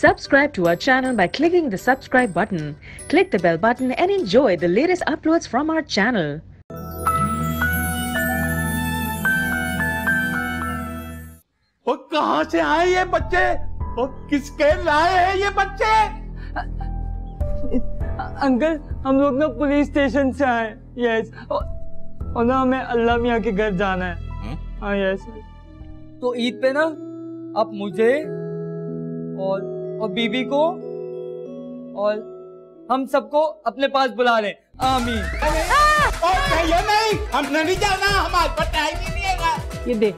Subscribe to our channel by clicking the subscribe button. Click the bell button and enjoy the latest uploads from our channel. وہ کہاں سے آئے یہ بچے؟ وہ کس کے لائے ہیں یہ بچے؟ انکل ہم لوگ نا پولیس اسٹیشن سے آئے یس اور نا ہمیں اللہ میاں کے گھر جانا ہے۔ ہاں؟ یس تو عید پہ نا آپ مجھے اور اور بیوی کو اور ہم سب کو اپنے پاس بلا لیں۔ آمین۔ یہ نہیں ہم نے نہیں جانا ہمارے پاس ٹائم ہی نہیں ہے۔ یہ دیکھ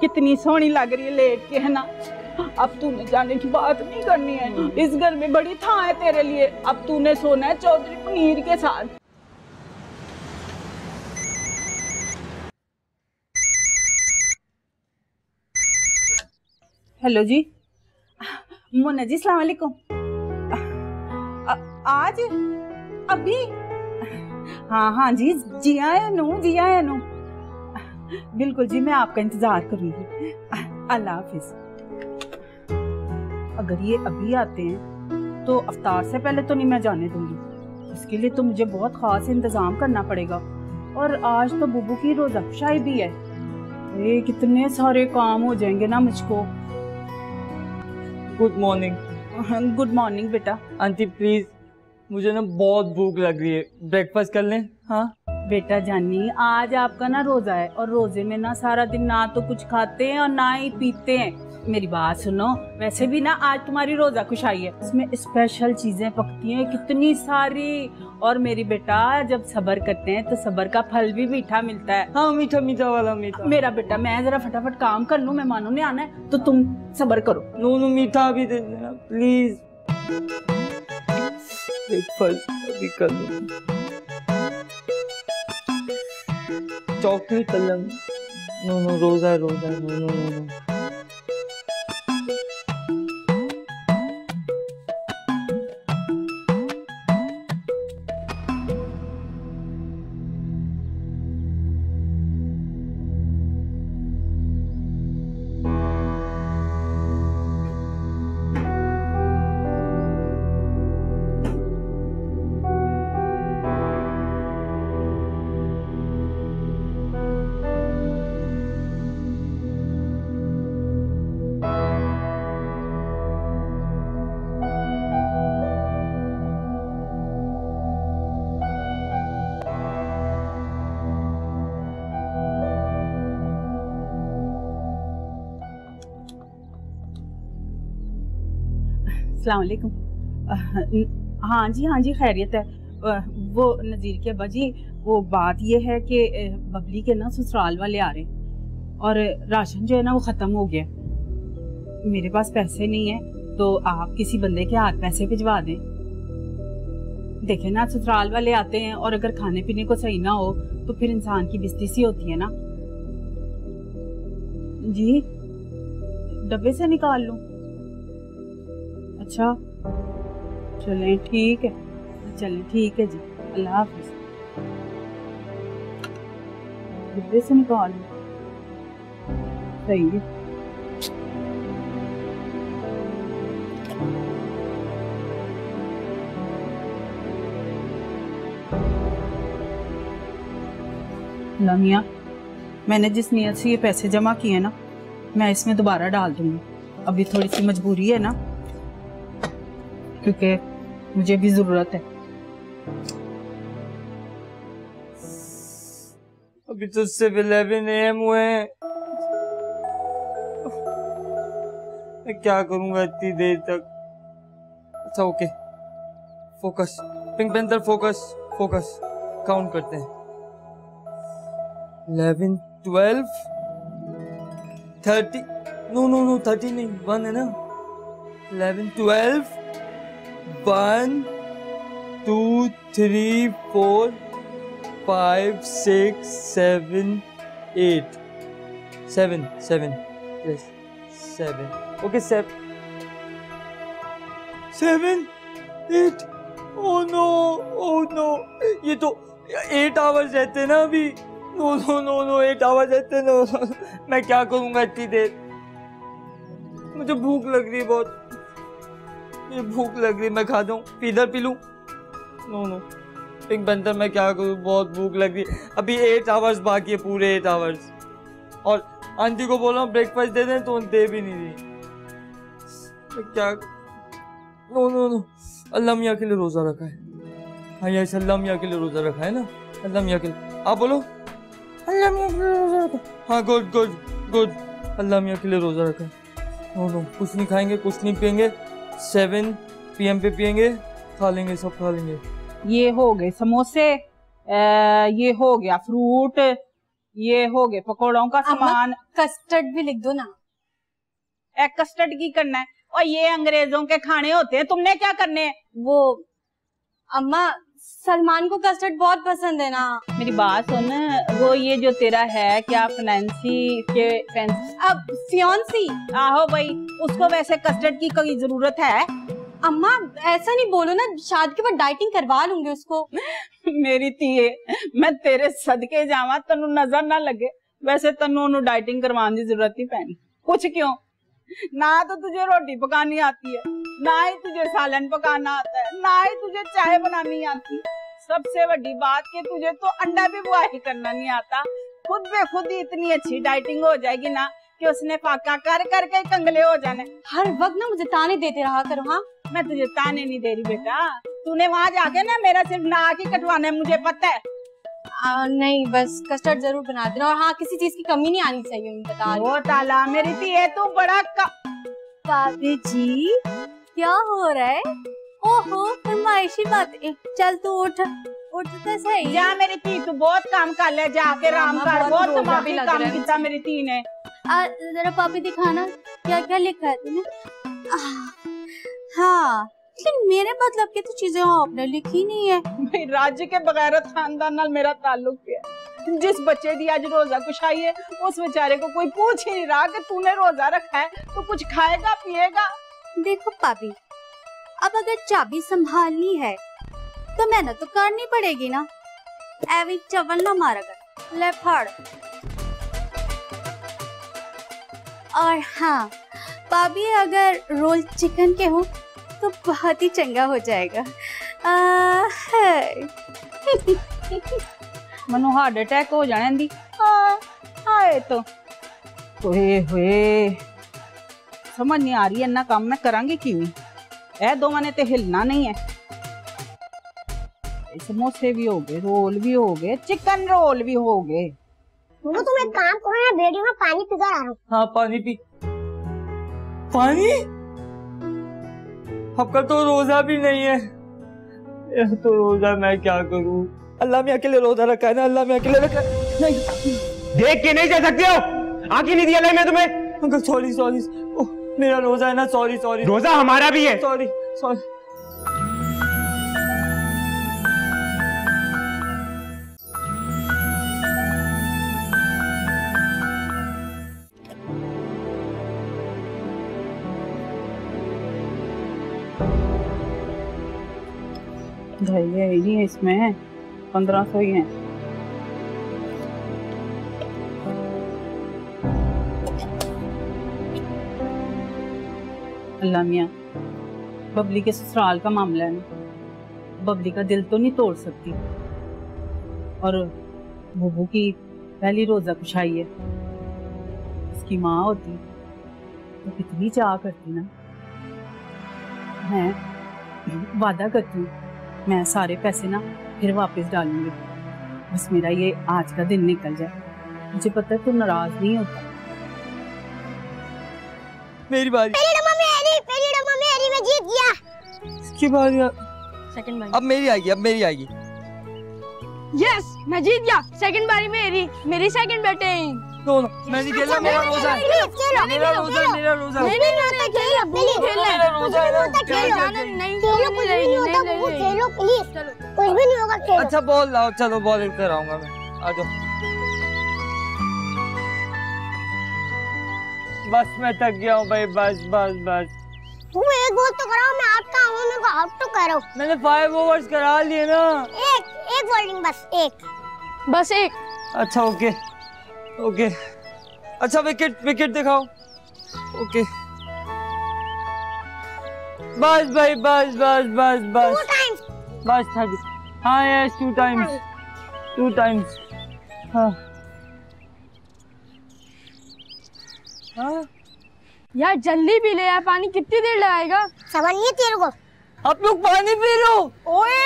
کتنی سونی لگ رہی ہے لیٹ کے ہے نا؟ اب تو نے جانے کی بات نہیں کرنی ہے۔ اس گھر میں بڑی تھا ہے تیرے لیے۔ اب تو نے سونا ہے چودھری منیر کے ساتھ۔ ہیلو جی۔ مونا جی السلام علیکم۔ آج؟ ابھی؟ ہاں ہاں جی جی آیا نو جی آیا نو۔ بالکل جی میں آپ کا انتظار کروں گی۔ اللہ حافظ۔ اگر یہ ابھی آتے ہیں، تو افطار سے پہلے تو نہیں میں جانے دوں گی۔ اس کے لیے تو مجھے بہت خاص انتظام کرنا پڑے گا۔ اور آج تو ببو کی روزہ افشائی بھی ہے۔ یہ کتنے سارے کام ہو جائیں گے نا مجھ کو۔ گڈ مارننگ گڈ مارننگ بیٹا۔ آنٹی پلیز مجھے نا بہت بھوک لگ رہی ہے۔ بریک فاسٹ کر لیں؟ ہاں۔ بیٹا جانی آج آپ کا نا روزہ ہے اور روزے میں نا سارا دن نہ تو کچھ کھاتے ہیں اور نہ ہی پیتے ہیں۔ میری بات سنو۔ ویسے بھی نا آج تمہاری روزہ کشائی ہے۔ اس میں اسپیشل چیزیں پکتی ہیں کتنی ساری۔ اور میری بیٹا جب صبر کرتے ہیں تو صبر کا پھل بھی میٹھا ملتا ہے۔ ہاں میٹھا میٹھا والا میٹھا۔ میرا بیٹا میں ذرا فٹافٹ کام کر لوں مہمانوں نے آنا ہے تو تم صبر کرو۔ نو نو میٹھا بھی دے دینا پلیز بریک فاسٹ ابھی کر لوں۔ چاکلیٹ پلنگ نو نو روزہ روزہ ہے نو۔ السلام علیکم۔ ہاں جی ہاں جی خیریت ہے۔ وہ نذیر کے ابا جی وہ بات یہ ہے کہ ببلی کے نا سسرال والے آ رہے ہیں اور راشن جو ہے نا وہ ختم ہو گیا۔ میرے پاس پیسے نہیں ہیں، تو آپ کسی بندے کے ہاتھ پیسے بھجوا دیں۔ دیکھیں نا، سسرال والے آتے ہیں اور اگر کھانے پینے کو صحیح نہ ہو، تو پھر انسان کی بستی سی ہوتی ہے نا۔ جی ڈبے سے نکال لوں۔ اچھا۔ چلیں ٹھیک ہے۔ چلیں ٹھیک ہے جی۔ اللہ حافظ۔ ڈبے سے نکال۔ صحیح ہے۔ لمیاں میں نے جس نیت سے یہ پیسے جمع کیے نا، میں اس میں دوبارہ ڈال دوں گی۔ ابھی تھوڑی سی مجبوری ہے نا۔ کیونکہ مجھے بھی ضرورت ہے۔ ابھی تو صرف الیون اے ایم ہوئے ہیں۔ میں کیا کروں گا اتنی دیر تک؟ اچھا okay focus pink painter focus focus count کرتے ہیں۔ Eleven twelve thirty no no no thirty نہیں ون ہے نا۔ Eleven twelve one two three four five six seven eight seven seven yes seven okay seven seven eight oh no oh no یہ تو eight hours رہتے ہیں نا ابھی. نو no no نو eight hours رہتے ہیں. نو میں کیا کروں گا اتنی دیر؟ مجھے بھوک لگ رہی ہے بہت. یہ بھوک لگ رہی میں کھا جاؤں۔ پیدر پی لوں؟ نو نو۔ پنک پینتھر میں کیا کروں؟ بہت بھوک لگ رہی ابھی ایٹ آورس باقی ہے، پورے ایٹ آورس اور آنٹی کو بول رہا ہوں بریک فاسٹ دے دیں تو دے بھی نہیں دی کیا نو نو نو۔ اللہ میاں کے لیے روزہ رکھا ہے۔ ہاں یس اللہ میاں کے لیے روزہ رکھا ہے نا؟ اللہ میاں کے لیے۔ آپ بولو۔ اللہ میاں کے لیے روزہ رکھا۔ ہاں گڈ گڈ گڈ اللہ میاں کے لیے روزہ رکھا ہے۔ نو نو۔ کچھ نہیں کھائیں گے، کچھ نہیں پئیں گے۔ سیون پی ایم پہ پئیں گے کھا لیں گے سب کھا لیں گے۔ یہ ہو گئے سموسے یہ ہو گیا فروٹ یہ ہو گئے پکوڑوں کا اما۔ سامان۔ کسٹرڈ بھی لکھ دو نا۔ کسٹرڈ کی کرنا ہے؟ اور یہ انگریزوں کے کھانے ہوتے ہیں تم نے کیا کرنے وہ اما سلمان کو کسٹرڈ بہت پسند ہے نا۔ میری بات سن وہ یہ جو تیرا ہے کیا فنانسی کے فینس اب فیونسی۔ آہو بھائی اس کو ویسے کسٹرڈ کی کوئی ضرورت ہے؟ اما ایسا نہیں بولو نا شادی کے بعد ڈائٹنگ کروا لوں گی اس کو۔ میری تیے میں تیرے صدقے جاواں تنو نظر نہ لگے۔ ویسے تنو نو ڈائٹنگ کروان دی ضرورت نہیں پینی کچھ کیوں؟ نہ تو تجھے روٹی پکانی آتی ہے نہ ہی تجھے سالن پکانا آتا ہے نہ ہی تجھے چائے بنانی آتی۔ سب سے بڑی بات کہ تجھے تو انڈا بھی بوائل کرنا نہیں آتا۔ خود بے خود ہی اتنی اچھی ڈائٹنگ ہو جائے گی نا کہ اس نے فاقہ کر کر کے کنگلے ہو جانے۔ ہر وقت نا مجھے تانے دیتے رہا کرو ہاں؟ میں تجھے تانے نہیں دے رہی بیٹا۔ تو نے وہاں جا کے نا میرا صرف ناک ہی کٹوانا ہے مجھے پتہ ہے۔ نہیں بس کسٹرڈ ضرور بنا دینا۔ اور ہاں کسی چیز کی کمی نہیں آنی چاہیے بتا وہ تالا میری تھی ہے تو بڑا کا بابی جی کیا ہو رہا ہے؟ اوہو فرمائشی بات۔ چل تو اٹھ۔ اٹھ تو صحیح۔ جا میری تھی تو بہت کام کر لے جا کے رام ماما کر بہت بہت لگ کام رہا ہے کیتا میری تھی نے۔ ذرا پاپی دکھانا کیا کیا لکھا ہے تم نے؟ ہاں۔ لیکن میرے مطلب کی تو چیزیں آپ نے لکھی نہیں ہے میری راج کے بغیرت خاندان نال میرا تعلق ہے؟ جس بچے دی آج روزہ کشائی ہے اس بیچارے کو کوئی پوچھ ہی نہیں رہا کہ تو نے روزہ رکھا ہے تو کچھ کھائے گا پیے گا؟ دیکھو پاپی اب اگر چابی سنبھالنی ہے تو محنت تو کرنی پڑے گی نا۔ ایوی چول نہ مارا کر لے پھاڑ۔ اور ہاں پابی اگر رول چکن کے ہوں تو بہت ہی چنگا ہو جائے گا۔ منو ہارٹ اٹیک ہو جانے دی۔ ہائے تو۔ ہوئے ہوئے۔ سمجھ نہیں آ رہی ہے کام میں کران گی کیویں اے دو نے تے ہلنا نہیں ہے۔ سموسے بھی ہو گئے رول بھی ہو گئے چکن رول بھی ہو گئے۔ وہ تم ایک کام کرو نا بیڈی میں پانی پی کر آ رہا ہوں۔ ہاں پانی پی۔ پانی؟ اب کا تو روزہ بھی نہیں ہے۔ یہ تو روزہ میں کیا کروں؟ اللہ میں اکیلے روزہ رکھا ہے نا اللہ میں اکیلے رکھا ہے۔ نہیں۔ دیکھ کے نہیں جا سکتے ہو۔ آنکھ ہی نہیں دیا میں تمہیں۔ Uncle sorry sorry. میرا روزہ ہے نا سوری سوری۔ روزہ ہمارا بھی ہے۔ Sorry sorry. بھائی یہ نہیں ہے اس میں۔ پندرہ سو ہی ہیں۔ اللہ میاں، ببلی کے سسرال کا معاملہ ہے نا۔ ببلی کا دل تو نہیں توڑ سکتی۔ اور بوبو کی پہلی روزہ کشائی ہے۔ اس کی ماں ہوتی تو کتنی چاہ کرتی نا۔ میں وعدہ کرتی ہوں میں سارے پیسے نا پھر واپس ڈالوں گی بس میرا یہ آج کا دن نکل جائے مجھے پتہ ہے تو ناراض نہیں ہوتا میری باری پہلی ڈما میری پہلی ڈما میری میں جیت گیا اس کی باری سیکنڈ باری اب میری آئے گی اب میری آئے گی یس میں جیت گیا سیکنڈ باری میری میری سیکنڈ بیٹنگ نو نو میں نہیں میرا روزہ ہے میرا روزہ ہے میرا روزہ ہے نہیں ہوتا پلیز میرا روزہ ہے نہیں کھیلو کچھ بھی نہیں ہوتا ببو کھیلو پلیز کچھ بھی نہیں ہوگا کھیلو اچھا بال لاؤ چلو بال آؤں گا میں آ جاؤ بس میں تھک گیا ہوں بھائی بس بس بس تم ایک گول تو کراؤ میں کا ہوں میں کو آؤٹ تو کرو میں نے فائیو اوورز کرا لیے نا ایک ایک بولنگ بس ایک بس ایک اچھا اوکے اوکے اچھا وکٹ وکٹ دکھاؤ اوکے بس بھائی بس بس بس بس بس تھا ہاں yes two times two times ہاں یار جلدی پی لے یار پانی کتنی دیر لگائے گا سوال یہ تیرے کو آپ لوگ پانی پی لو اوئے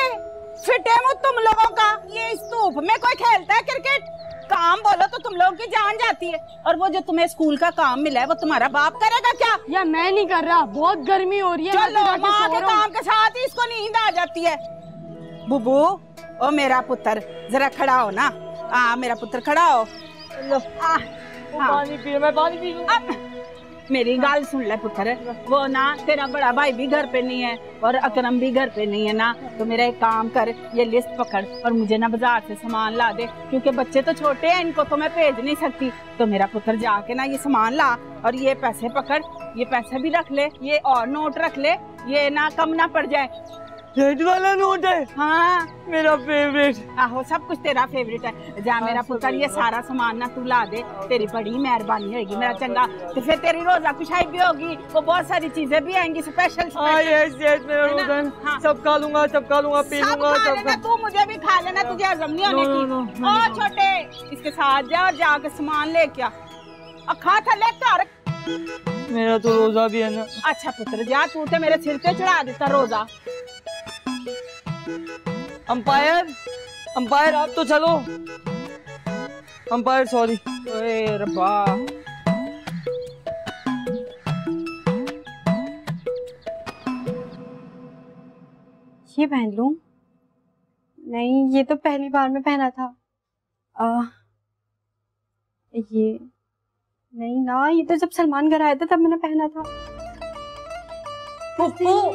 فٹ ہے تم لوگوں کا یہ اس میں کوئی کھیلتا ہے کرکٹ کام بولو تو تم لوگ کی جان جاتی ہے۔ اور وہ جو تمہیں سکول کا کام ملا ہے وہ تمہارا باپ کرے گا کیا؟ یا میں نہیں کر رہا بہت گرمی ہو رہی ہے چلو ماں کے کام کے ساتھ ہی اس کو نیند آ جاتی ہے۔ بوبو او میرا پتر ذرا کھڑا ہو نا۔ ہاں میرا پتر کھڑا ہو۔ ہاں۔ پانی پیو میں پانی پی میری گال سن لے پتھر۔ وہ نا تیرا بڑا بھائی بھی گھر پہ نہیں ہے اور اکرم بھی گھر پہ نہیں ہے نا۔ تو میرا ایک کام کر، یہ لسٹ پکڑ اور مجھے نا بازار سے سامان لا دے۔ کیونکہ بچے تو چھوٹے ہیں، ان کو تو میں بھیج نہیں سکتی۔ تو میرا پتھر جا کے نا یہ سامان لا اور یہ پیسے پکڑ، یہ پیسے بھی رکھ لے، یہ اور نوٹ رکھ لے۔ یہ نا کم نہ پڑ جائے۔ ریڈ والا نوٹ ہے ہاں میرا فیوریٹ آہو سب کچھ تیرا فیوریٹ ہے جا میرا پتر یہ سارا سامان نہ تو لا دے تیری بڑی مہربانی ہوئے گی میرا چنگا تو پھر تیری روزہ کشائی بھی ہوگی وہ بہت ساری چیزیں بھی آئیں گی سپیشل سب کھا لوں گا سب کھا لوں گا پی لوں گا سب کھا تو مجھے بھی کھا لینا تجھے عزم نہیں ہونے کی او چھوٹے اس کے ساتھ جا اور جا کے سامان لے کے آ کھا تھا لے کر میرا تو روزہ بھی ہے نا اچھا پتر جا تو تے میرے سر پہ چڑھا دیتا روزہ امپائر امپائر آپ تو چلو امپائر سوری اے ربا یہ پہن لوں؟ نہیں، یہ تو پہلی بار میں پہنا تھا. یہ، نہیں، نا، یہ تو جب سلمان گھر آیا تھا تب میں نے پہنا تھا. پپو!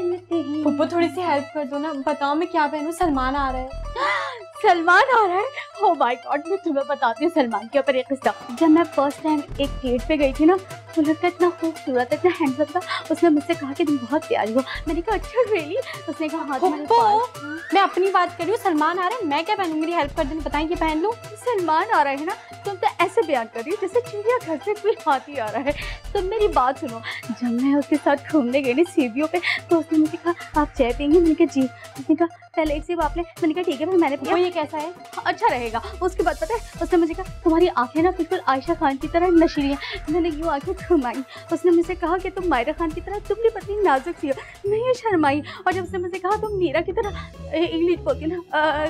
پپو، تھوڑی سی ہیلپ کر دو نا۔ بتاؤ میں کیا پہنوں؟ سلمان آ رہا ہے۔ سلمان آ رہا ہے؟ او مائی گاڈ میں تمہیں بتاتی ہوں، سلمان کے اوپر ایک قصہ۔ جب میں فرسٹ ٹائم ایک ڈیٹ پہ گئی تھی نا وہ لڑکا اتنا خوبصورت اتنا ہینڈسم تھا اس نے مجھ سے کہا کہ تم بہت پیاری ہو میں نے کہا اچھا ریلی اس نے کہا ہاں میں اپنی بات کر رہی ہوں سلمان آ رہا ہے میں کیا پہنوں میری ہیلپ کر دیں بتائیں کہ پہن لوں سلمان آ رہا ہے نا تم تو ایسے بیان کر رہی ہو جیسے چڑیا گھر سے کوئی ہاتھی آ رہا ہے تم میری بات سنو جب میں اس کے ساتھ گھومنے گئی نا سیڑھیوں پہ تو اس نے مجھے کہا آپ چائے پئیں گے میں نے کہا جی اس نے کہا پہلے ایک سی آپ نے میں نے کہا ٹھیک ہے میں نے وہ یہ کیسا ہے اچھا رہے گا اس کے بعد پتہ ہے اس نے مجھے کہا تمہاری آنکھیں نا بالکل عائشہ خان کی طرح نشیلی ہیں میں نے یوں آنکھیں ہمائی اس نے مجھ سے کہا کہ تم مائرہ خان کی طرح تم نے پتنی نازک سی ہو۔ میں یہ شرمائی۔ اور جب اس نے مجھ سے کہا تم میرا کی طرح انگلیٹ بولتی نا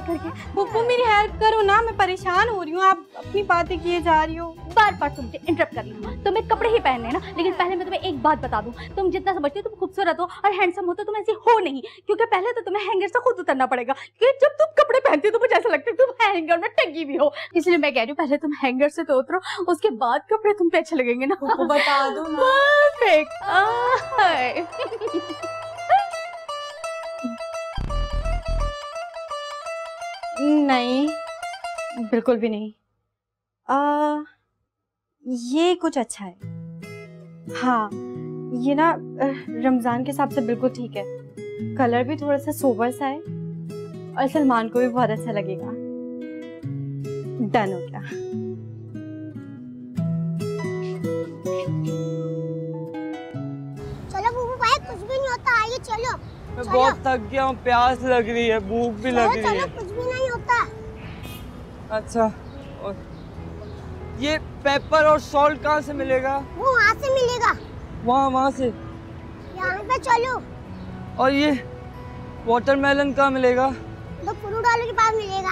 کر کے۔ پپو میری ہیلپ کرو نا میں پریشان ہو رہی ہوں۔ آپ اپنی باتیں کیے جا رہی ہو۔ بار بار تم انٹرپٹ کر رہی تمہیں کپڑے ہی پہننے نا۔ لیکن پہلے میں تمہیں ایک بات بتا دوں۔ تم جتنا سمجھتی ہو تم خوبصورت ہو اور ہینڈسم ہو تو تم ایسی ہو نہیں۔ کیونکہ پہلے تو تمہیں ہینگر سے خود اترنا پڑے گا کیونکہ جب تم کپڑے پہنتے ہو تو مجھے ایسا لگتا ہے تم ہینگر میں ٹنگی بھی ہو۔ اس لیے میں کہہ رہی ہوں پہلے تم ہینگر سے تو اترو اس کے بعد کپڑے تم پہ اچھے لگیں گے نا۔ بتا دوں نہیں بالکل بھی نہیں یہ کچھ اچھا ہے ہاں یہ نا رمضان کے حساب سے بالکل ٹھیک ہے کلر بھی تھوڑا سا سوبر سا ہے اور سلمان کو بھی بہت اچھا لگے گا ڈن ہو گیا میں بہت تھک گیا ہوں، پیاس لگ رہی ہے، بھوک بھی لگ رہی ہے۔ اچھا یہ پیپر اور سالٹ کہاں سے ملے گا؟ وہاں سے ملے گا وہاں وہاں سے۔ یہاں پہ چلو اور یہ واٹر میلن کہاں ملے گا؟ تو فرو ڈالو کے پاس ملے گا۔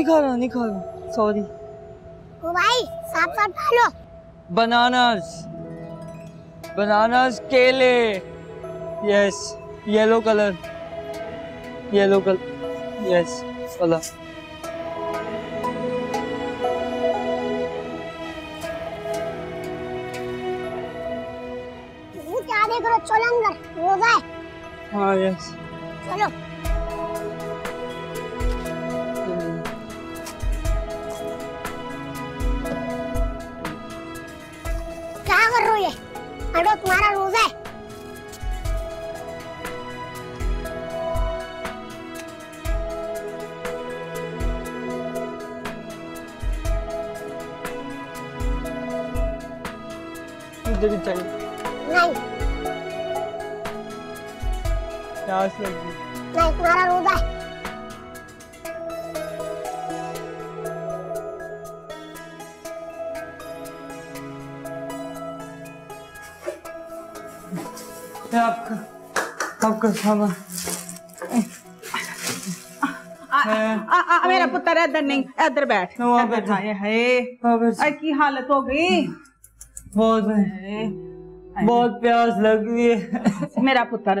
نہیں کھا رہا نہیں کھا رہا سوری او بھائی ساپ ساپ ڈالو بناناز بناناز کیلے yes yellow colour yellow colour yes اللہ چلو ہاں یس چلو۔ ہٹو تمہارا روزہ ہے مجھے بھی چاہیے نہیں پیاس لگی نہیں تمہارا روزہ ہے میرا پتر ادھر نہیں ادھر بیٹھ کی حالت ہو گئی بہت بہت پیاس لگ گئی میرا پتر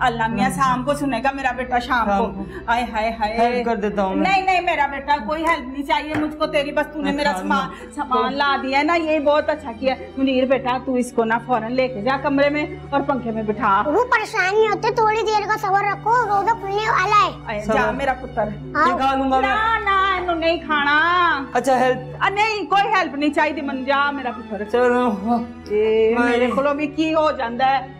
اللہ میاں ہاں جی۔ شام کو سنے گا میرا بیٹا شام کو۔ ہاں۔ آئے ہائے ہائے۔ ہیلپ کر دیتا ہوں نہیں نہیں میرا بیٹا کوئی ہیلپ نہیں چاہیے۔ مجھ کو تیری بس تو نے میرا اچھا، سامان ہاں۔ سامان لا دیا ہے نا یہ بہت اچھا کیا۔ منیر بیٹا تو اس کو نا فوراً لے کے جا کمرے میں اور پنکھے میں بٹھا۔ وہ پریشان نہیں ہوتے تھوڑی دیر کا صبر رکھو روزہ کھلنے والا ہے۔ جا میرا پتر۔ کھا لوں گا میں۔ نا نا انہوں نہیں کھانا۔ اچھا ہیلپ نہیں کوئی ہیلپ نہیں چاہیے من جا میرا پتر۔ چلو۔ میرے کھلو بھی کی ہو جاندہ ہے۔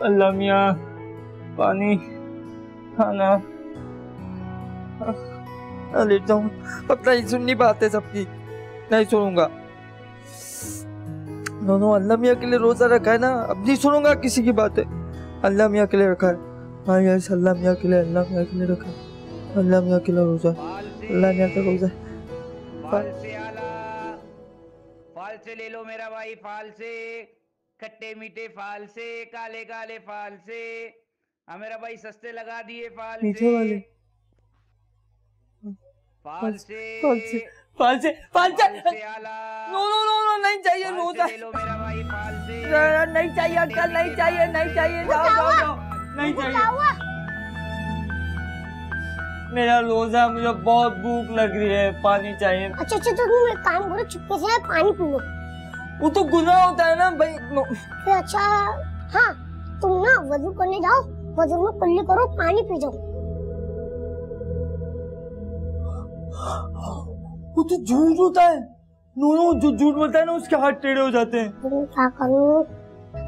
اللہ میاں، پانی، کھانا۔ لیٹ جاؤں۔ اب نہیں سننی بات ہے سب کی۔ نہیں سنوں گا۔ دونوں اللہ میاں کے لیے روزہ رکھا ہے نا۔ اب نہیں سنوں گا کسی کی باتیں۔ اللہ میاں کے لیے رکھا ہے۔ ہاں یس، اللہ میاں کے لیے، اللہ میاں کے لیے رکھا ہے۔ اللہ میاں کے لیے روزہ۔ اللہ میاں کا روزہ فال سے لے لو میرا بھائی، فال سے۔ کھٹے میٹے فال سے کالے کالے فال سے۔ ہمارا بھائی سستے لگا دیئے فال سے۔ فال سے۔ فال سے۔ فال سے۔ فال سے۔ نو نو نو نو نہیں چاہیے نو چاہیے۔ نہیں چاہیے کل نہیں چاہیے نہیں چاہیے۔ جاؤ جاؤ جاؤ۔ نہیں چاہیے۔ میرا روزہ مجھے بہت بھوک لگ رہی ہے پانی چاہیے۔ اچھا اچھا تو میں کام کرو چھپے سے پانی پھولو وہ تو گناہ ہوتا ہے نا بھائی پھر اچھا ہاں تم نا وضو کرنے جاؤ وضو میں کلی کرو پانی پی جاؤ۔ وہ تو جھوٹ ہوتا ہے۔ نو نو جو جھوٹ بولتا ہے نا اس کے ہاتھ ٹیڑے ہو جاتے ہیں۔ کیا کروں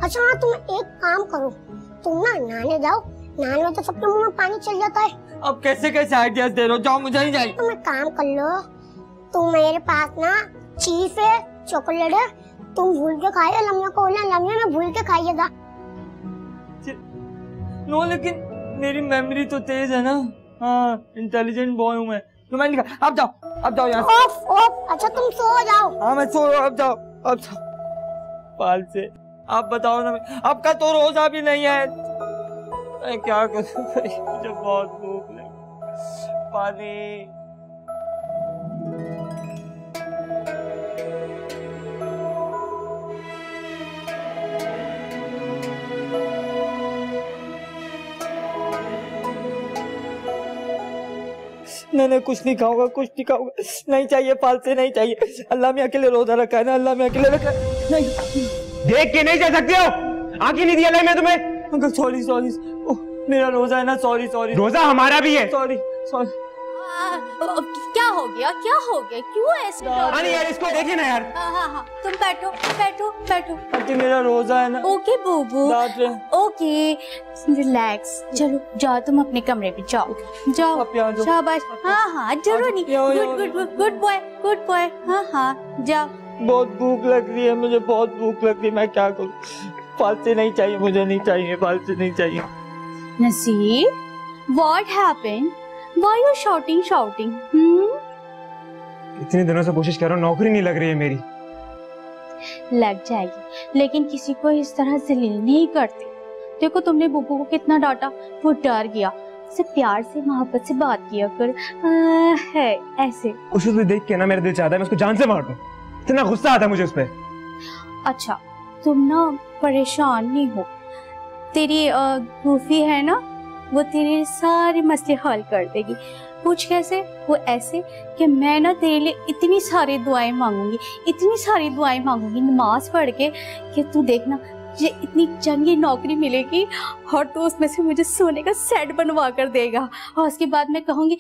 اچھا ہاں تم ایک کام کرو۔ تم نا نہانے جاؤ۔ نہانے میں تو سب کے منہ میں پانی چل جاتا ہے۔ اب کیسے کیسے آئیڈیاز دے رہے ہو؟ جاؤ مجھے نہیں جائے تم ایک کام کر لو۔ تم میرے پاس نا چیز ہے چاکلیٹ ہے۔ تم بھول کے کھائے لمحہ کو اولا لمحے میں بھول کے کھائیے گا۔ نو لیکن میری میمری تو تیز ہے نا۔ ہاں انٹیلیجنٹ بوائے ہوں میں۔ تو میں نے اب جاؤ اب جاؤ یہاں اوف اوف اچھا تم سو جاؤ۔ ہاں میں سو اب جاؤ اب جاؤ۔ پال سے۔ آپ بتاؤ نا آپ کا تو روزہ بھی نہیں ہے۔ میں کیا کروں؟ مجھے بہت بھوک لگی۔ پانی۔ نہیں نہیں کچھ نہیں کھاؤں گا کچھ نہیں کھاؤں گا۔ نہیں چاہیے پالتے نہیں چاہیے۔ اللہ میں اکیلے روزہ رکھا ہے نا اللہ میں اکیلے رکھا ہے۔ نہیں۔ دیکھ کے نہیں جا سکتے ہو؟ آنکھیں نہیں دیا اللہ میں تمہیں۔ Uncle sorry sorry. میرا روزہ ہے نا سوری سوری۔ روزہ ہمارا بھی ہے۔ Sorry sorry. کیا ہو گیا؟ کیا ہو گیا؟ کیوں ایسے ارے یار اس کو دیکھیں نا یار۔ ہاں، ہاں، تم بیٹھو بیٹھو بیٹھو۔ آنٹی میرا روزہ ہے نا۔ اوکے بوبو۔ Okay relax. چلو جاؤ تم اپنے کمرے پہ جاؤ۔ جاؤ شاباش۔ ہاں ہاں ڈرو نہیں good good good boy good boy ہاں ہاں جاؤ۔ بہت بھوک لگ رہی ہے مجھے بہت بھوک لگ رہی ہے۔ میں کیا کروں؟ پالتے نہیں چاہیے مجھے نہیں چاہیے پالتے نہیں چاہیے۔ Naseeb what happen Why you shouting, shouting? Hmm? اتنے دنوں سے کوشش کر رہا ہوں نوکری نہیں لگ رہی ہے میری۔ لگ جائے گی لیکن کسی کو اس طرح ذلیل نہیں کرتے دیکھو تم نے ببو کو کتنا ڈانٹا وہ ڈر گیا۔ اسے پیار سے محبت سے بات کیا کر۔ ہے ایسے۔ اسے تو دیکھ کے نا میرا دل چاہتا ہے میں اس کو جان سے مار دوں۔ اتنا غصہ آتا ہے مجھے اس پہ۔ اچھا تم نا پریشان نہیں ہو۔ تیری گوفی ہے نا؟ وہ تیرے سارے مسئلے حل کر دے گی۔ پوچھ کیسے؟ وہ ایسے کہ میں نہ تیرے لیے اتنی ساری دعائیں مانگوں گی اتنی ساری دعائیں مانگوں گی نماز پڑھ کے کہ تو دیکھنا مجھے اتنی چنگی نوکری ملے گی اور تو اس میں سے مجھے سونے کا سیٹ بنوا کر دے گا۔ اور اس کے بعد میں کہوں گی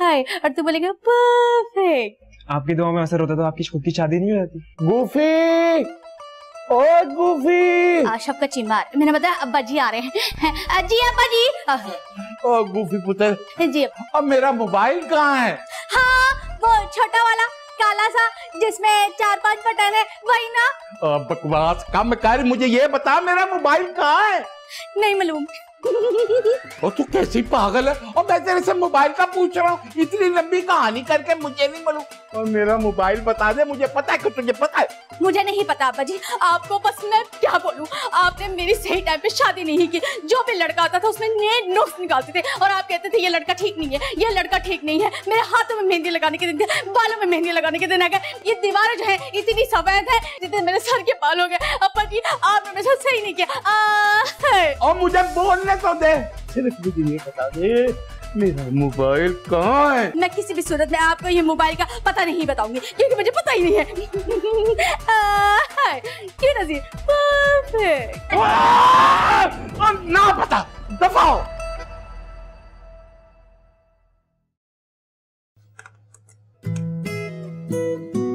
ہائے اور تو بولے گا پرفیکٹ۔ آپ کی دعا میں اثر ہوتا تو آپ کی شوق کی شادی نہیں ہو جاتی؟ گوفی! اوہ گوفی! شب کا چیمار۔ میں نے ابا جی آ رہے ہیں۔ جی ابا جی۔ اوہ گوفی پتر جی۔ اب میرا موبائل کہاں ہے؟ ہاں وہ چھوٹا والا کالا سا جس میں چار پانچ بٹن ہے وہی نا۔ بکواس کم کر مجھے یہ بتا میرا موبائل کہاں ہے؟ نہیں ملوم اور تو کیسی پاگل ہے؟ اور میں تیرے سے موبائل کا پوچھ رہا ہوں اتنی لمبی کہانی کر کے مجھے نہیں معلوم اور میرا موبائل بتا دے مجھے پتا ہے کہ تجھے پتا ہے۔ مجھے نہیں پتا ابا جی آپ کو بس میں کیا بولوں؟ آپ نے میری صحیح ٹائم پہ شادی نہیں کی۔ جو بھی لڑکا آتا تھا اس میں نئے نوٹس نکالتے تھے۔ اور آپ کہتے تھے یہ لڑکا ٹھیک نہیں ہے یہ لڑکا ٹھیک نہیں ہے۔ میرے ہاتھوں میں مہندی لگانے کے دن تھے بالوں میں مہندی لگانے کے دن آ گئے۔ یہ دیواریں جو ہیں اتنی سفید ہے جتنے میرے سر کے بال ہو گئے۔ ابا جی آپ نے میرے ساتھ صحیح نہیں کیا۔ اور مجھے بولنا تو دے۔ صرف مجھے یہ بتا دے۔ میرا موبائل کہاں ہے؟ میں کسی بھی صورت میں آپ کو یہ موبائل کا پتہ نہیں بتاؤں گی کیونکہ مجھے پتہ ہی نہیں ہے۔ کیوں نظیر؟ پرفیکٹ نہ Thank you.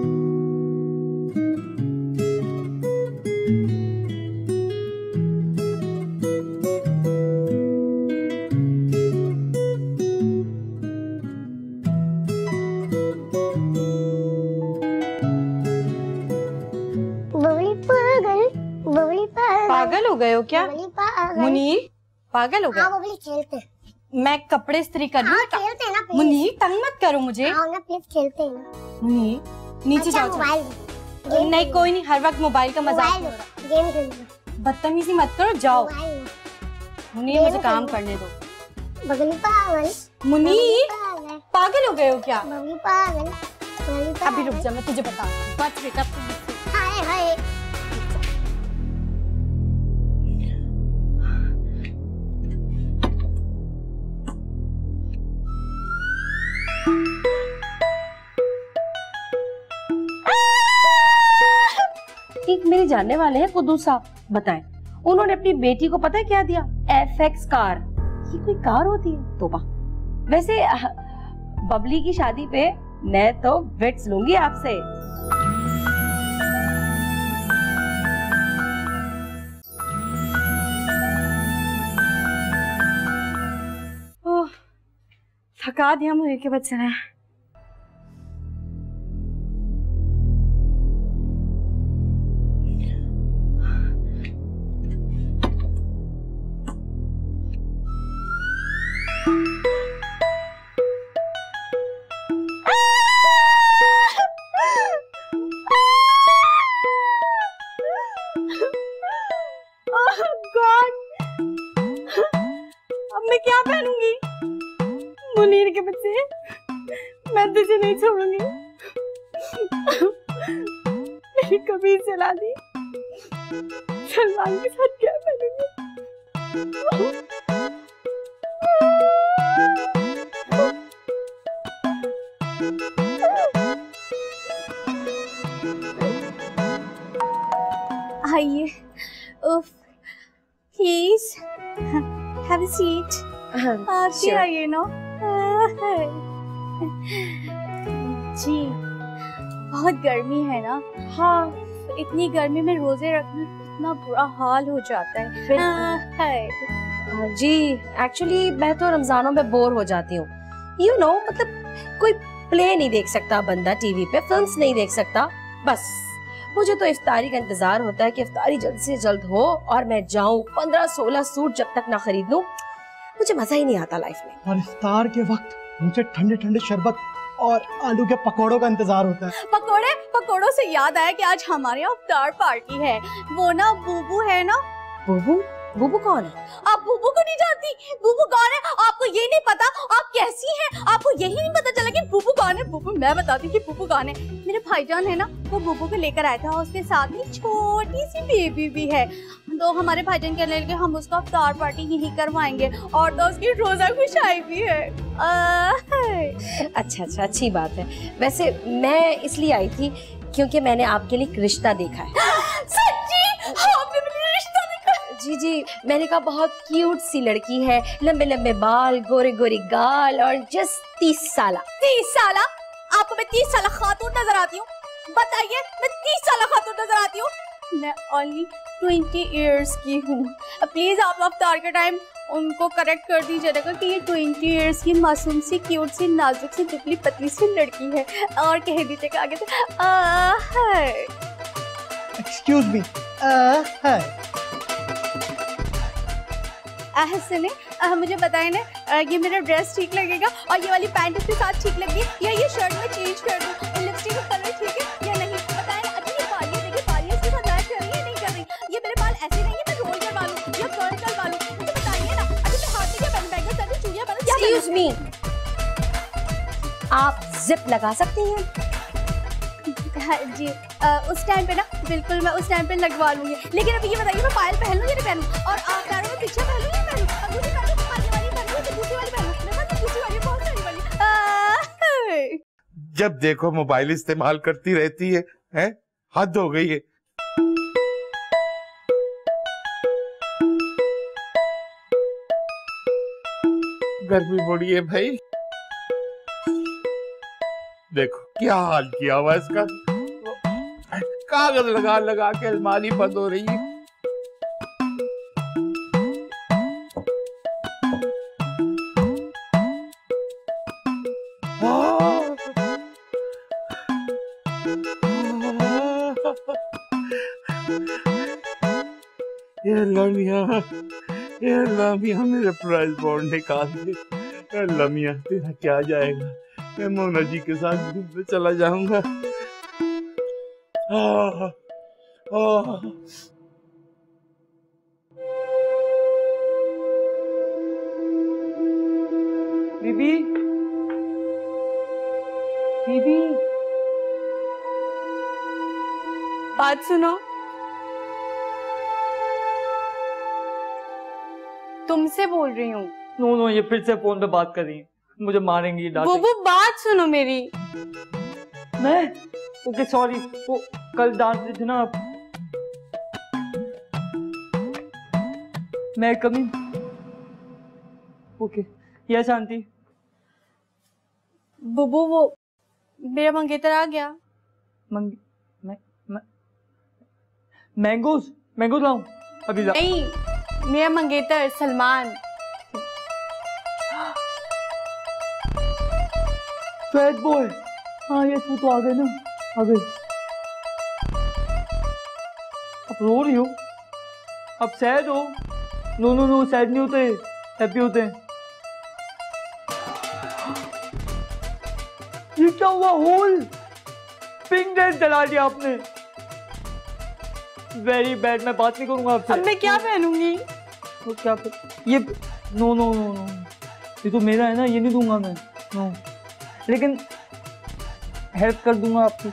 ہو گئے ہو کیا؟ منیر پاگل ہو گئے۔ میں کپڑے استری کر لوں منیر تنگ مت کرو مجھے۔ منیر نیچے جاؤ نہیں کوئی نہیں ہر وقت موبائل کا مزاق بدتمیزی مت کرو جاؤ۔ منیر مجھے کام کرنے دو۔ منیر پاگل ہو گئے ہو کیا؟ ابھی رک جا میں تجھے بتاؤں۔ بچ بیٹا بتا جاننے والے ہیں قدوس صاحب، بتائیں۔ انہوں نے اپنی بیٹی کو پتہ کیا دیا؟ ایف ایکس کار یہ کوئی کار ہوتی ہے؟ توبہ۔ ویسے، ببلی کی شادی پہ میں تو ویٹس لوں گی آپ سے۔ تھکا دیا مجھے کے بچے نے۔ کی کبھی جلا دی۔ سلمان کے ساتھ کیا کروں گی؟ آئیے۔ اوف پلیز۔ ہیو اے سیٹ آپ بھی آئیے نا۔ جی۔ بہت گرمی ہے نا۔ ہاں۔ اتنی گرمی میں روزے رکھنا کتنا برا حال ہو جاتا ہے۔ جی ایکچولی میں تو رمضانوں میں بور ہو جاتی ہوں۔ یو نو مطلب کوئی پلے نہیں دیکھ سکتا بندہ ٹی وی پہ فلمز نہیں دیکھ سکتا۔ بس مجھے تو افطاری کا انتظار ہوتا ہے کہ افطاری جلد سے جلد ہو اور میں جاؤں پندرہ سولہ سوٹ جب تک نہ خرید لوں مجھے مزہ ہی نہیں آتا لائف میں۔ اور افطار کے وقت مجھے ٹھنڈے ٹھنڈے شربت اور آلو کے پکوڑوں کا انتظار ہوتا ہے۔ پکوڑے پکوڑوں سے یاد آیا کہ آج ہمارے یہاں افطار پارٹی ہے۔ وہ نا بوبو ہے نا۔ بوبو؟ بوبو کون ہے؟ آپ بوبو کو نہیں جانتی؟ بوبو کون ہے؟ آپ کو یہ نہیں پتا؟ آپ کیسی ہیں؟ آپ کو یہی نہیں پتا چلا کہ بوبو کون ہے؟ بوبو میں بتاتی کہ بوبو کون ہے۔ میرے بھائی جان ہے نا وہ بوبو کو لے کر آیا تھا اس کے ساتھ میں چھوٹی سی بیبی بھی ہے۔ تو ہمارے بھائی جان کہنے لگے ہم اس کو افطار پارٹی یہیں کروائیں گے۔ اور تو اس کی روزہ خوش آئی بھی ہے۔ اچھا اچھا اچھی بات ہے۔ ویسے میں اس لیے آئی تھی کیونکہ میں نے آپ کے لیے رشتہ دیکھا ہے۔ ہاں، جی جی میں نے کہا بہت کیوٹ سی لڑکی ہے لمبے لمبے بال گورے گورے گال اور جس تیس سالہ۔ تیس سالہ؟ آپ کو میں تیس سالہ خاتون نظر آتی ہوں؟ بتائیے میں تیس سالہ خاتون نظر آتی ہوں؟ میں اونلی ٹوینٹی ایئرس کی ہوں۔ پلیز آپ افطار کے ٹائم ان کو کریکٹ کر دی جائے گا کہ یہ ٹوینٹی ایئرس کی معصوم سی کیوٹ سی نازک سی دبلی پتلی سی لڑکی ہے۔ اور کہہ دیجیے گا آگے ایکسکیوز می احسن مجھے بتائیں نا یہ میرا ڈریس ٹھیک لگے گا اور یہ والی پینٹ اس کے ساتھ ٹھیک لگے گی یا یہ شرٹ میں چینج کر دوں۔ لپسٹک ایسے نہیں ہے میں رول کروا لوں یا کرل کروا لوں مجھے بتائیے نا ابھی میں ہاتھ میں بن بیٹھ کر چوڑیاں بنا ایکسکیوز می آپ زپ لگا سکتی ہیں جی اس ٹائم پہ نا بالکل میں اس ٹائم پہ لگوا لوں گی لیکن ابھی یہ بتائیے میں پائل پہن لوں یا نہیں پہنوں اور آپ کہہ رہے پیچھے پہن لوں یا پہنوں جب دیکھو موبائل استعمال کرتی رہتی ہے حد ہو گئی ہے گرمی بڑی ہے بھائی۔ دیکھو، کیا حال کیا ہوا اس کا؟ کاغذ لگا لگا کے الماری بند ہو رہی ہے۔ میاں میرے پرائز بانڈ نکال دے اللہ میاں تیرا کیا جائے گا؟ میں مونا جی کے ساتھ دن پہ چلا جاؤں گا۔ بی بی بی بی بات سنو۔ تم سے بول رہی ہوں۔ نو نو یہ پھر سے فون پہ بات کر رہی ہیں۔ مجھے ماریں گی وہ بوبو بات سنو میری۔ میں؟ Okay sorry. وہ کل ڈانٹ رہی تھی نا آپ۔ میں کمی۔ اوکے۔ یا شانتی۔ بوبو وہ میرا منگیتر آ گیا۔ مینگوز مینگوز لاؤں۔ ابھی لاؤں۔ نہیں۔ میاں منگیتر سلمان فیٹ بوائے ہاں یس تو آ نا آ اب رو رہی ہو اب سیڈ ہو نو نو نو سیڈ نہیں ہوتے ہیپی ہوتے ہیں یہ کیا ہوا ہول پنک ڈیس جلا دیا آپ نے ویری بیڈ میں بات نہیں کروں گا آپ اب میں کیا پہنوں گی؟ کیا یہ نو نو نو نو یہ تو میرا ہے نا یہ نہیں دوں گا میں. نو لیکن ہیلپ کر دوں گا آپ کو.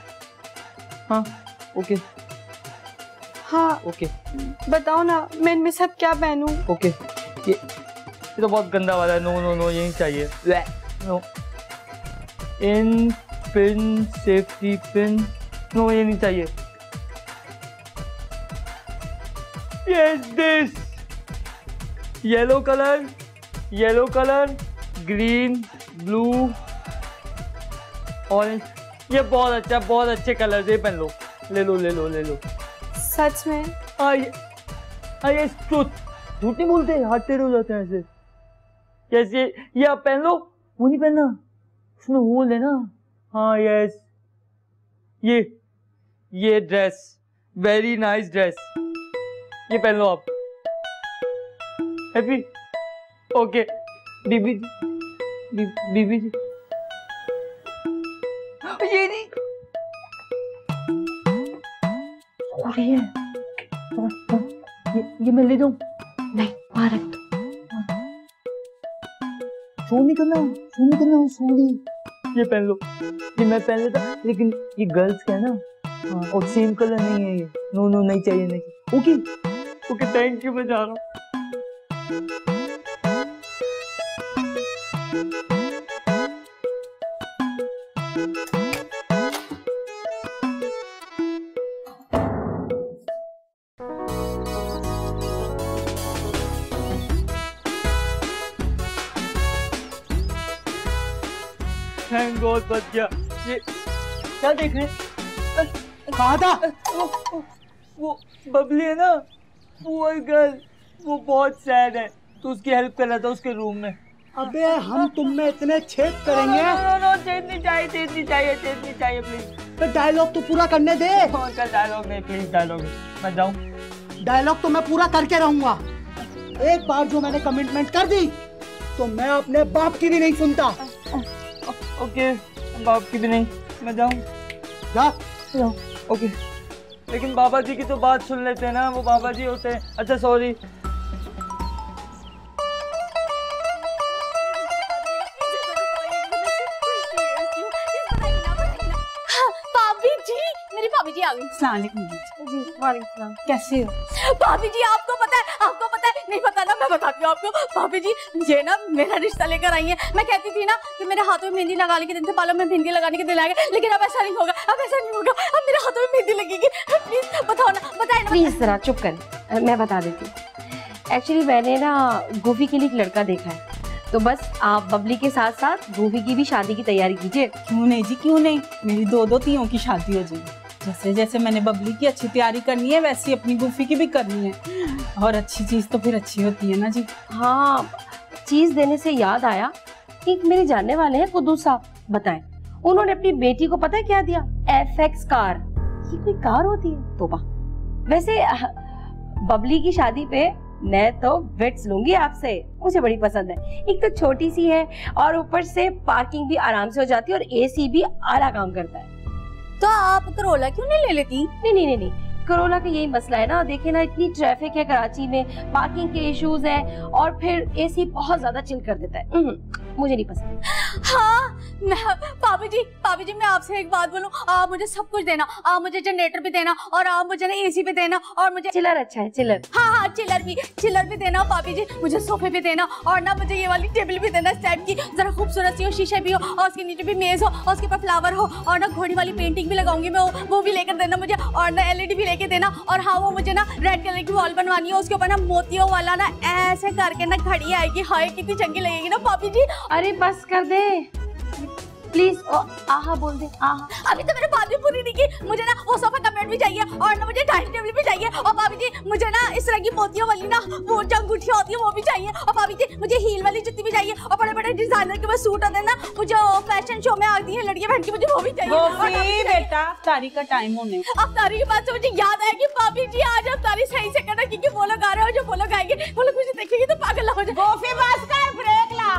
ہاں. اوکے ہاں. اوکے بتاؤ نا میں ان میں سب کیا پہنوں؟ اوکے یہ یہ تو بہت گندا والا ہے. نو نو نو یہی چاہیے. نو ان پن سیفٹی پن نو یہ نہیں چاہیے. yes this. Yellow color yellow color green blue orange. یہ بہت اچھا بہت اچھے کلر یہ پہن لو. لے لو لے لو لے لو. سچ میں؟ جھوٹی بولتے ہاتھ ٹیڑے ہو جاتے ہیں ایسے. کیسے؟ یہ آپ پہن لو. وہ نہیں پہننا. اس میں ہول ہے نا. ہاں یس یہ یہ ڈریس ویری نائس ڈریس یہ پہن لو آپ ہیپی اوکے بیبی جی بیبی جی یہ نہیں سوری ہے یہ میں لے جاؤں نہیں وہاں رکھ شو نہیں کرنا شو نہیں کرنا سوری یہ پہن لو یہ میں پہن لیتا لیکن یہ گرلز کا ہے نا اور سیم کلر نہیں ہے یہ نو نو نہیں چاہیے نہیں اوکے اوکے تھینک یو میں جا رہا ہوں۔ تھینک گاڈ بچ گیا۔ یہ کیا دیکھ رہے ہیں؟ وہ ببلی ہے نا۔ پور گرل وہ بہت سیڈ ہے۔ تو اس کی ہیلپ کر رہا تھا اس کے روم میں۔ ابے ہم تم میں اتنے چھید کریں گے۔ نو نو چھید نہیں چاہیے چھید نہیں چاہیے چھید نہیں چاہیے پلیز پہ ڈائیلاگ تو پورا کرنے دے۔ کون کا نہیں پلیز ڈائیلاگ میں۔ جاؤں۔ ڈائیلاگ تو میں پورا کر کے رہوں گا۔ ایک بار جو میں نے کمٹمنٹ کر دی تو میں اپنے باپ کی بھی نہیں سنتا۔ اوکے باپ کی بھی نہیں۔ میں جاؤں۔ جا۔ اوکے لیکن بابا جی کی تو بات سن لیتے ہیں نا، وہ بابا جی ہوتے ہیں۔ اچھا سوری السلام علیکم جی وعلیکم السلام۔ کیسے ہو؟ جی آپ کو پتا ہے آپ کو پتا ہے نہیں پتا نا میں بتاتی ہوں آپ کو۔ جی یہ نا میرا رشتہ لے کر آئی میں کہتی تھی نا کہ میرے ہاتھوں میں مہندی لگانے کے دن بالوں میں مہندی لگانے کے لیکن اب ایسا نہیں ہوگا اب ایسا نہیں ہوگا۔ اب میرے ہاتھوں میں مہندی لگے گی۔ پلیز بتاؤ نا پلیز ذرا چپ کر میں بتا دیتی ہوں۔ ایکچولی میں نے نا گوفی کے لیے ایک لڑکا دیکھا ہے۔ تو بس آپ ببلی کے ساتھ ساتھ گوفی کی بھی شادی کی تیاری کیجیے کیوں نہیں جی کیوں نہیں؟ میری دو دو تیوں کی شادی ہو جائے۔ جیسے جیسے میں نے ببلی کی اچھی تیاری کرنی ہے، ویسی اپنی گوفی کی بھی کرنی ہے۔ اور اچھی چیز تو پھر اچھی ہوتی ہے نا جی۔ ہاں چیز دینے سے یاد آیا ایک میرے جاننے والے ہیں قدو صاحب، بتائیں۔ انہوں نے اپنی بیٹی کو پتہ کیا دیا؟ ایف ایکس کار یہ کوئی کار ہوتی ہے؟ توبہ۔ ویسے، ببلی کی شادی پہ میں تو ویٹس لوں گی آپ سے۔ مجھے بڑی پسند ہے۔ ایک تو چھوٹی سی ہے اور اوپر سے پارکنگ بھی آرام سے ہو جاتی ہے اور اے سی بھی اعلیٰ کام کرتا ہے۔ تو آپ کرولا کیوں نہیں لے لیتی؟ نہیں نہیں نہیں کرولا کا یہی مسئلہ ہے نا۔ دیکھیں نا اتنی ٹریفک ہے کراچی میں پارکنگ کے ایشوز ہیں اور پھر اے سی بہت زیادہ چل کر دیتا ہے۔ مجھے نہیں پسند۔ ہاں میں پاپی جی پاپی جی میں آپ سے ایک بات بولوں۔ آپ مجھے سب کچھ دینا۔ آپ مجھے جنریٹر بھی دینا اور آپ مجھے نا اے سی بھی دینا اور مجھے چلر اچھا ہے چلر ہاں ہاں چلر بھی چلر بھی دینا پاپی جی۔ مجھے سوفے بھی دینا اور نہ مجھے یہ والی ٹیبل بھی دینا اس کی۔ ذرا خوبصورت سی ہو شیشے بھی ہو اور اس کے نیچے بھی میز ہو اور اس کے اوپر فلاور ہو اور نہ گھوڑی والی پینٹنگ بھی لگاؤں گی میں۔ وہ بھی لے کر دینا مجھے اور نہ ایل ای ڈی بھی لے کے دینا اور ہاں وہ مجھے نا ریڈ کلر کی وال بنوانی ہے۔ اس کے اوپر نا موتیوں والا نا ایسے کر کے نا کھڑی آئے گی۔ ہائے کتنی چنگی لگے گی نا پاپی جی۔ ارے بس کر دے۔ پلیز آہا بول دیں آہا ابھی تو میرے بات پوری نہیں کی مجھے نا وہ صوفہ کمیٹ بھی چاہیے اور نا مجھے ڈائننگ ٹیبل بھی چاہیے اور بھابھی جی مجھے نا اس طرح کی موتیوں والی نا وہ جو ہوتی ہیں وہ بھی چاہیے اور بھابھی جی مجھے ہیل والی جوتی بھی چاہیے اور بڑے بڑے ڈیزائنر کے وہ سوٹ ہوتے نا وہ فیشن شو میں آتی ہیں لڑکیاں بہن کی مجھے وہ بھی چاہیے بیٹا افطاری کا ٹائم ہونے افطاری کے بعد سے مجھے یاد آیا کہ بھابھی جی آج افطاری صحیح سے کرنا کیونکہ وہ لوگ آ رہے ہو جو وہ لوگ آئیں گے وہ لوگ مجھے دیکھیں گے تو پاگل ہو جائے بس کر بریک لا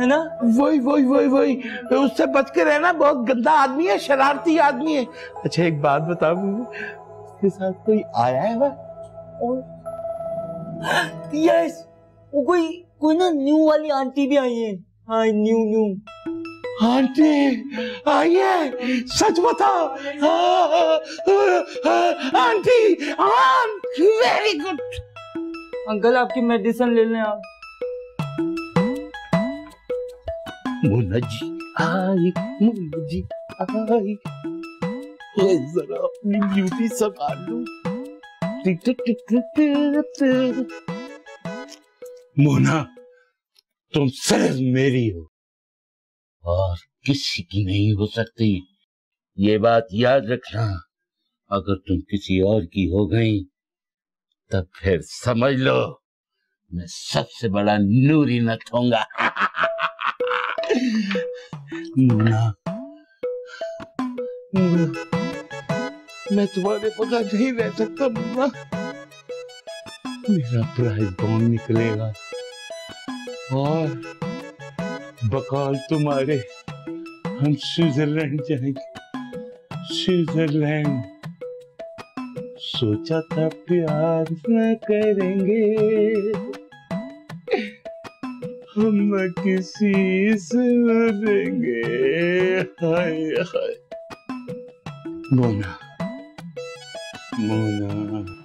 ہے نا؟ وہی وہی وہی وہی۔ اس سے بچ کے رہنا بہت گندا آدمی ہے شرارتی آدمی ہے۔ اچھا ایک بات بتاؤں اس کے ساتھ کوئی آیا ہے وہ؟ یس وہ کوئی کوئی نا نیو والی آنٹی بھی آئی ہے ہاں نیو نیو۔ آنٹی آئی ہے سچ بتا aunty aunt very good uncle آپ کی میڈیسن لے لیں آپ۔ منجی آئی منجی آئی ذرا اپنی بیوٹی سنبھال لو مونا تم صرف میری ہو اور کسی کی نہیں ہو سکتی یہ بات یاد رکھنا اگر تم کسی اور کی ہو گئی تب پھر سمجھ لو میں سب سے بڑا نوری نت ہوں گا مونا مونا میں تمہارے بغیر نہیں رہ سکتا مونا میرا پرائز بانڈ نکلے گا اور بکال تمہارے ہم سوئٹزرلینڈ جائیں گے سوئٹزرلینڈ سوچا تھا پیار نہ کریں گے ہم کسی سے لڑیں گے۔ ہائے ہائے۔ مونا مونا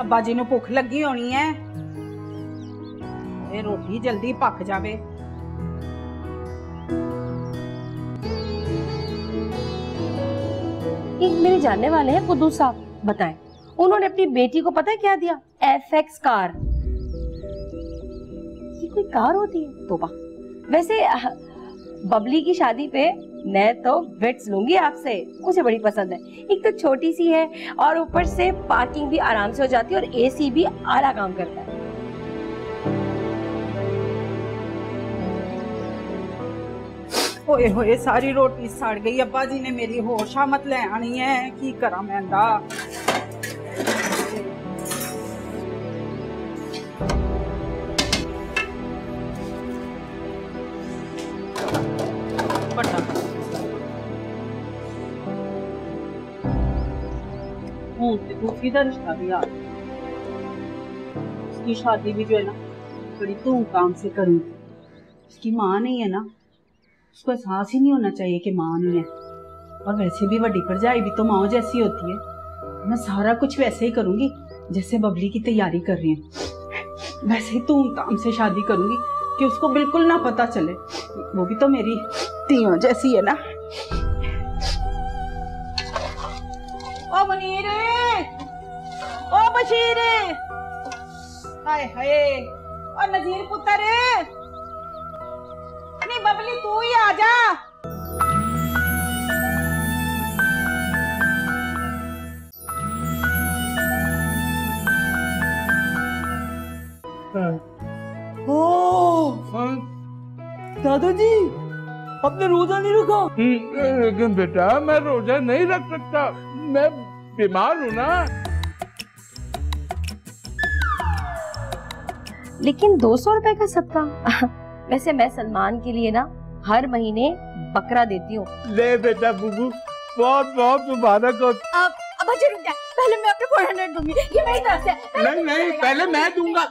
ਅੱਬਾ ਜੀ ਨੂੰ ਭੁੱਖ ਲੱਗੀ ਹੋਣੀ ہے ਇਹ ਰੋਟੀ ਜਲਦੀ ਪੱਕ ਜਾਵੇ। ایک میرے جاننے والے ہیں قدو صاحب بتائیں انہوں نے اپنی بیٹی کو پتہ کیا دیا ایف ایکس کار یہ کوئی کار ہوتی ہے توبہ ویسے ببلی کی شادی پہ میں تو بٹس لوں گی آپ سے، مجھے بڑی پسند ہے۔ ایک تو چھوٹی سی ہے اور اوپر سے پارکنگ بھی آرام سے ہو جاتی ہے اور اے سی بھی آلہ کام کرتا ہے۔ ہوئے ہوئے، ساری روٹی سڑ گئی۔ ابا جی نے میری ہوش مت لے آنی ہے۔ کی کرا کو سیدھا رشتہ بھی دیا اس کی شادی بھی جو ہے نا بڑی تم کام سے کروں گی اس کی ماں نہیں ہے نا اس کو احساس ہی نہیں ہونا چاہیے کہ ماں نہیں ہے اور ویسے بھی وڈی پر جائے بھی تو ماں جیسی ہوتی ہے میں سارا کچھ ویسے ہی کروں گی جیسے ببلی کی تیاری کر رہی ہیں ویسے ہی تم کام سے شادی کروں گی کہ اس کو بالکل نہ پتا چلے وہ بھی تو میری تیوں جیسی ہے نا نظیر! ہائے ہائے! اور نظیر پتر! ਨਹੀਂ ببلی تو ہی آجا ہاں۔ ہاں۔ دادو جی آپ نے روزہ نہیں رکھا؟ لیکن بیٹا میں روزہ نہیں رکھ سکتا۔ میں بیمار ہوں نا۔ لیکن دو سو روپے کا صدقہ؟ ویسے میں سلمان کے لیے نا ہر مہینے بکرا دیتی ہوں۔ لے بیٹا ببو بہت بہت مبارک ہو ابا جی رک جائیں۔ پہلے میں آپ کو 400 دوں گی۔ یہ میری طرف سے نہیں نہیں پہلے میں دوں گا۔